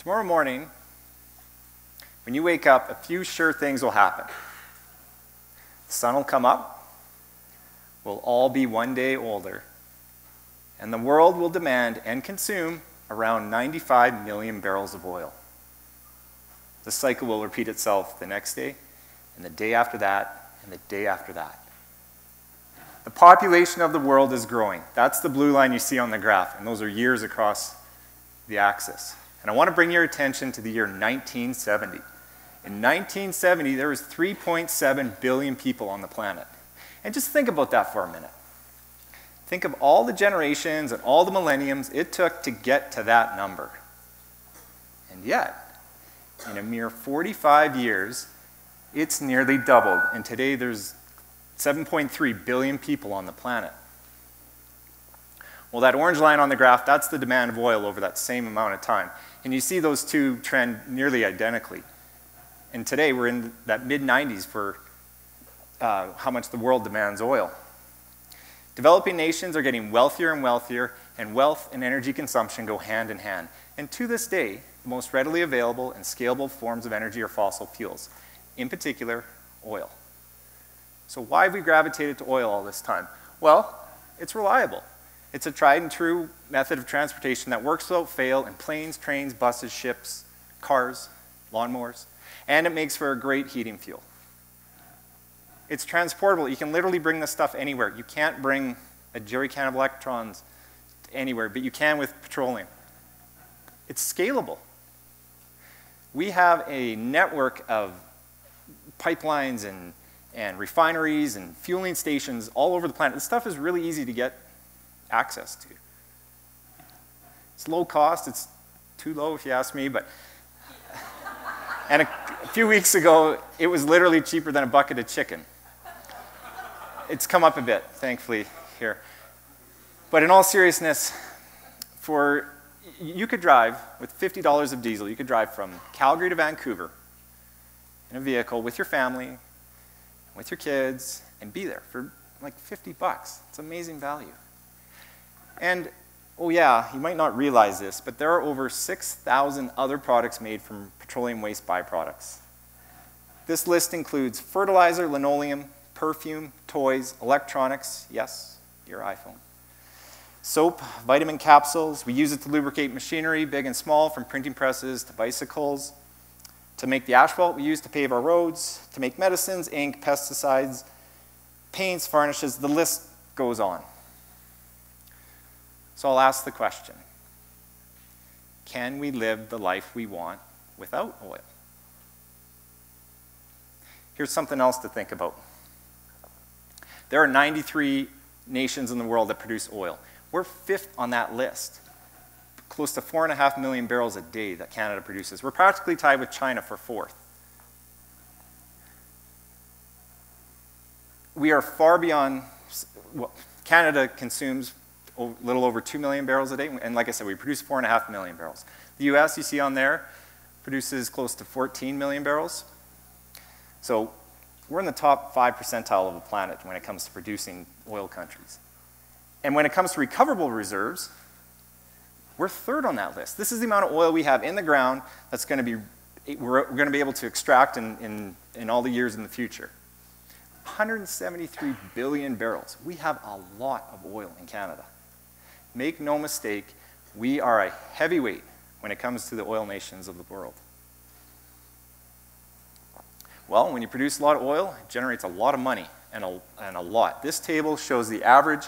Tomorrow morning, when you wake up, a few sure things will happen. The sun will come up, we'll all be one day older, and the world will demand and consume around 95 million barrels of oil. The cycle will repeat itself the next day, and the day after that, and the day after that. The population of the world is growing. That's the blue line you see on the graph, and those are years across the axis. And I want to bring your attention to the year 1970. In 1970, there was 3.7 billion people on the planet. And just think about that for a minute. Think of all the generations and all the millenniums it took to get to that number. And yet, in a mere 45 years, it's nearly doubled. And today there's 7.3 billion people on the planet. Well, that orange line on the graph, that's the demand of oil over that same amount of time. And you see those two trend nearly identically. And today we're in that mid 90s for uh, how much the world demands oil. Developing nations are getting wealthier and wealthier, and wealth and energy consumption go hand in hand. And to this day, the most readily available and scalable forms of energy are fossil fuels, in particular, oil. So, why have we gravitated to oil all this time? Well, it's reliable. It's a tried and true method of transportation that works without fail in planes, trains, buses, ships, cars, lawnmowers, and it makes for a great heating fuel. It's transportable. You can literally bring this stuff anywhere. You can't bring a jerry can of electrons anywhere, but you can with petroleum. It's scalable. We have a network of pipelines and, and refineries and fueling stations all over the planet. This stuff is really easy to get access to. It's low cost. It's too low if you ask me, but and a, a few weeks ago, it was literally cheaper than a bucket of chicken. It's come up a bit, thankfully, here. But in all seriousness, for you could drive with $50 of diesel, you could drive from Calgary to Vancouver in a vehicle with your family, with your kids, and be there for like 50 bucks. It's amazing value. And oh yeah, you might not realize this, but there are over 6,000 other products made from petroleum waste byproducts. This list includes fertilizer, linoleum, perfume, toys, electronics, yes, your iPhone. Soap, vitamin capsules, we use it to lubricate machinery, big and small, from printing presses to bicycles. To make the asphalt we use to pave our roads, to make medicines, ink, pesticides, paints, varnishes, the list goes on. So I'll ask the question Can we live the life we want without oil? Here's something else to think about. There are 93 nations in the world that produce oil. We're fifth on that list. Close to four and a half million barrels a day that Canada produces. We're practically tied with China for fourth. We are far beyond, well, Canada consumes a little over 2 million barrels a day. And like I said, we produce 4.5 million barrels. The US, you see on there, produces close to 14 million barrels. So we're in the top 5 percentile of the planet when it comes to producing oil countries. And when it comes to recoverable reserves, we're third on that list. This is the amount of oil we have in the ground that's going to be, we're, going to be able to extract in, in, in all the years in the future. 173 billion barrels. We have a lot of oil in Canada. Make no mistake, we are a heavyweight when it comes to the oil nations of the world. Well, when you produce a lot of oil, it generates a lot of money and a, and a lot. This table shows the average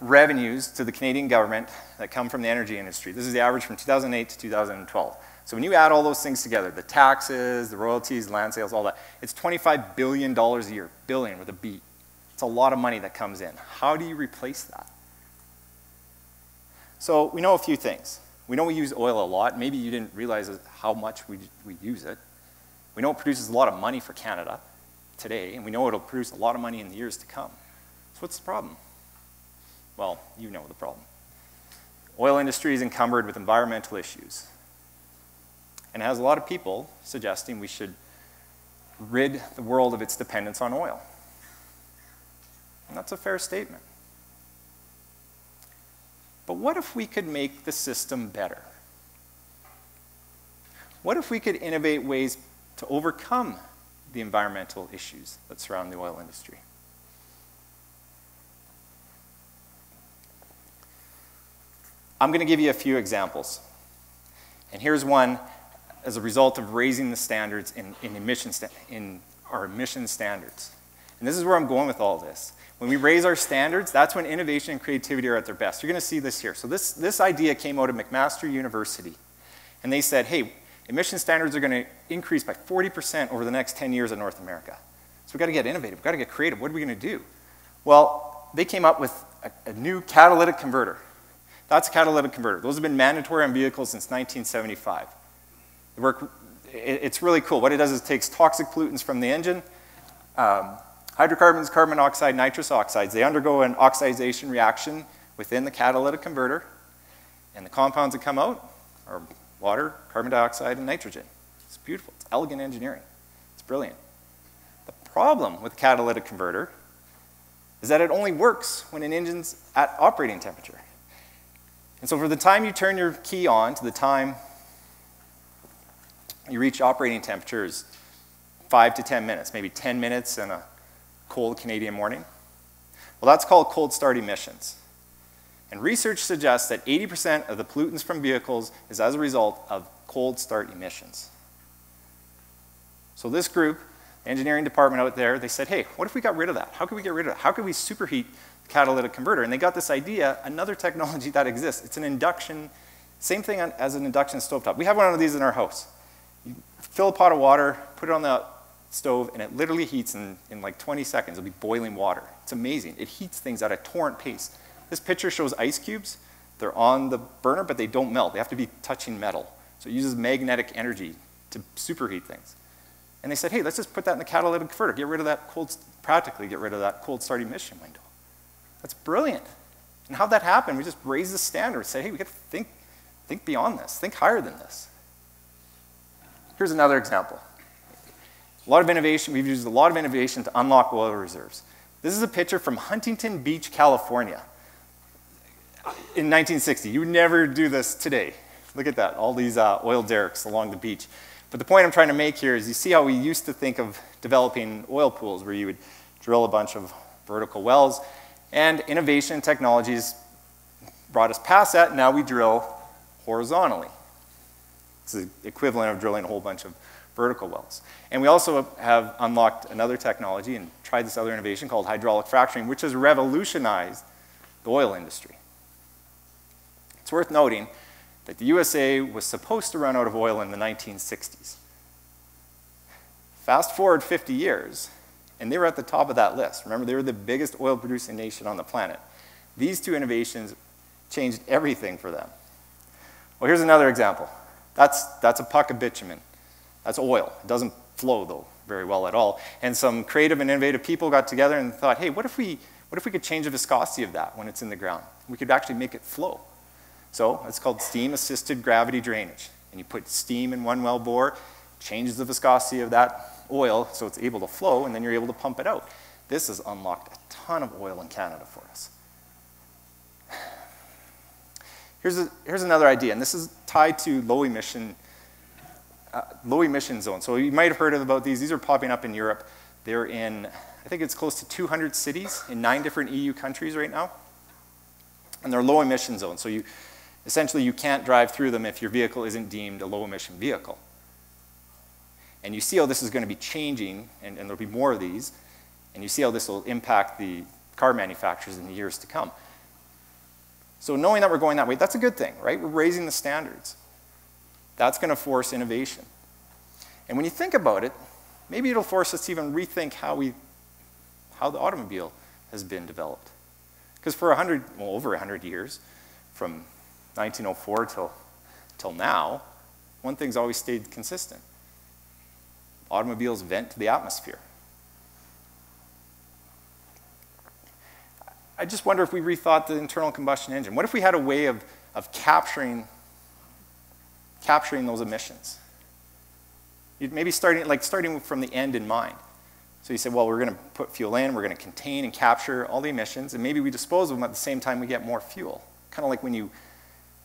revenues to the Canadian government that come from the energy industry. This is the average from 2008 to 2012. So when you add all those things together, the taxes, the royalties, land sales, all that, it's $25 billion a year, billion with a B. It's a lot of money that comes in. How do you replace that? So we know a few things. We know we use oil a lot. Maybe you didn't realize how much we, we use it. We know it produces a lot of money for Canada today, and we know it'll produce a lot of money in the years to come. So what's the problem? Well, you know the problem. Oil industry is encumbered with environmental issues and has a lot of people suggesting we should rid the world of its dependence on oil. And that's a fair statement. But what if we could make the system better? what if we could innovate ways to overcome the environmental issues that surround the oil industry? I'm going to give you a few examples. And here's one as a result of raising the standards in, in, emission in our emission standards. And this is where I'm going with all this. When we raise our standards, that's when innovation and creativity are at their best. You're going to see this here. So this, this idea came out of McMaster University. And they said, hey, emission standards are going to increase by 40% over the next 10 years in North America. So we've got to get innovative. We've got to get creative. What are we going to do? Well, they came up with a, a new catalytic converter. That's a catalytic converter. Those have been mandatory on vehicles since 1975. They work, it's really cool. What it does is it takes toxic pollutants from the engine, um, hydrocarbons, carbon monoxide, nitrous oxides. They undergo an oxidation reaction within the catalytic converter, and the compounds that come out are water, carbon dioxide, and nitrogen. It's beautiful. It's elegant engineering. It's brilliant. The problem with catalytic converter is that it only works when an engine's at operating temperature. And so, for the time you turn your key on to the time you reach operating temperatures, five to 10 minutes, maybe 10 minutes in a cold Canadian morning. Well, that's called cold start emissions. And research suggests that 80% of the pollutants from vehicles is as a result of cold start emissions. So, this group, the engineering department out there, they said, hey, what if we got rid of that? How could we get rid of that? How could we superheat the catalytic converter. And they got this idea, another technology that exists. It's an induction, same thing as an induction stovetop. We have one of these in our house. You fill a pot of water, put it on the stove, and it literally heats in, in like 20 seconds. It'll be boiling water. It's amazing. It heats things at a torrent pace. This picture shows ice cubes. They're on the burner, but they don't melt. They have to be touching metal. So it uses magnetic energy to superheat things. And they said, hey, let's just put that in the catalytic converter. Get rid of that cold, practically get rid of that cold start emission window. That's brilliant. And how'd that happen? We just raised the standard, say, hey, we got to think, think beyond this, think higher than this. Here's another example. A lot of innovation, we've used a lot of innovation to unlock oil reserves. This is a picture from Huntington Beach, California in 1960. You would never do this today. Look at that, all these uh, oil derricks along the beach. But the point I'm trying to make here is you see how we used to think of developing oil pools where you would drill a bunch of vertical wells and innovation technologies brought us past that. Now we drill horizontally. It's the equivalent of drilling a whole bunch of vertical wells. And we also have unlocked another technology and tried this other innovation called hydraulic fracturing, which has revolutionized the oil industry. It's worth noting that the USA was supposed to run out of oil in the 1960s. Fast forward 50 years, and they were at the top of that list. Remember, they were the biggest oil producing nation on the planet. These two innovations changed everything for them. Well, here's another example. That's, that's a puck of bitumen. That's oil. It doesn't flow, though, very well at all. And some creative and innovative people got together and thought, hey, what if we, what if we could change the viscosity of that when it's in the ground? We could actually make it flow. So it's called steam assisted gravity drainage. And you put steam in one well bore, changes the viscosity of that oil so it's able to flow, and then you're able to pump it out. This has unlocked a ton of oil in Canada for us. Here's, a, here's another idea, and this is tied to low emission, uh, low emission zones. So you might have heard about these. These are popping up in Europe. They're in, I think it's close to 200 cities in nine different EU countries right now. And they're low emission zones. So you, essentially you can't drive through them if your vehicle isn't deemed a low emission vehicle. And you see how this is going to be changing, and, and there'll be more of these, and you see how this will impact the car manufacturers in the years to come. So knowing that we're going that way, that's a good thing, right? We're raising the standards. That's going to force innovation. And when you think about it, maybe it'll force us to even rethink how, we, how the automobile has been developed. Because for 100, well, over 100 years, from 1904 till, till now, one thing's always stayed consistent automobiles vent to the atmosphere. I just wonder if we rethought the internal combustion engine. What if we had a way of, of capturing, capturing those emissions? Maybe starting, like starting from the end in mind. So you say, well, we're going to put fuel in, we're going to contain and capture all the emissions, and maybe we dispose of them at the same time we get more fuel. Kind of like when you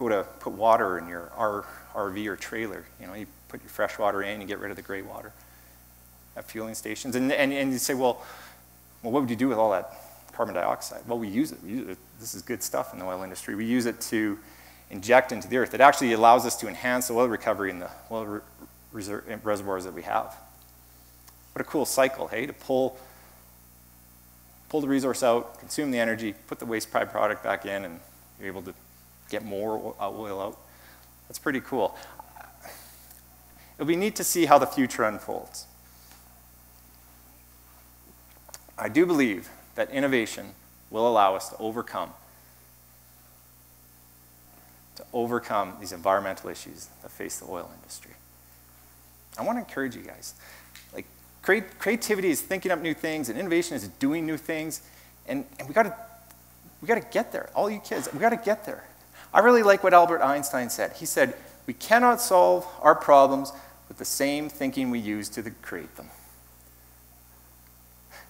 go to put water in your RV or trailer. You know, you put your fresh water in, you get rid of the gray water at fueling stations. And, and, and you say, well, well, what would you do with all that carbon dioxide? Well, we use it. We use it. This is good stuff in the oil industry. We use it to inject into the earth. It actually allows us to enhance the oil recovery in the oil re reservoirs that we have. What a cool cycle, hey, to pull, pull the resource out, consume the energy, put the waste byproduct back in, and you're able to get more uh, oil out. That's pretty cool. It'll be neat to see how the future unfolds. I do believe that innovation will allow us to overcome overcome these environmental issues that face the oil industry. I want to encourage you guys. Like create, creativity is thinking up new things and innovation is doing new things and, and we got to we got to get there. All you kids, we got to get there. I really like what Albert Einstein said. He said, "We cannot solve our problems with the same thinking we use to create them."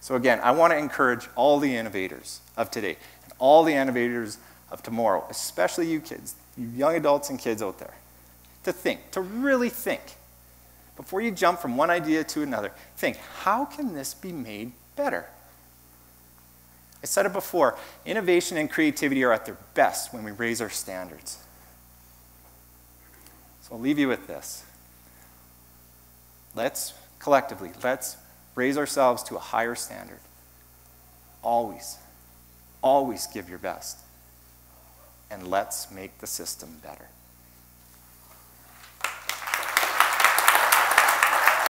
So again, I want to encourage all the innovators of today and all the innovators of tomorrow, especially you kids, you young adults and kids out there, to think, to really think. Before you jump from one idea to another, think, how can this be made better? I said it before, innovation and creativity are at their best when we raise our standards. So I'll leave you with this. Let's collectively, let's raise ourselves to a higher standard. Always, always give your best. And let's make the system better.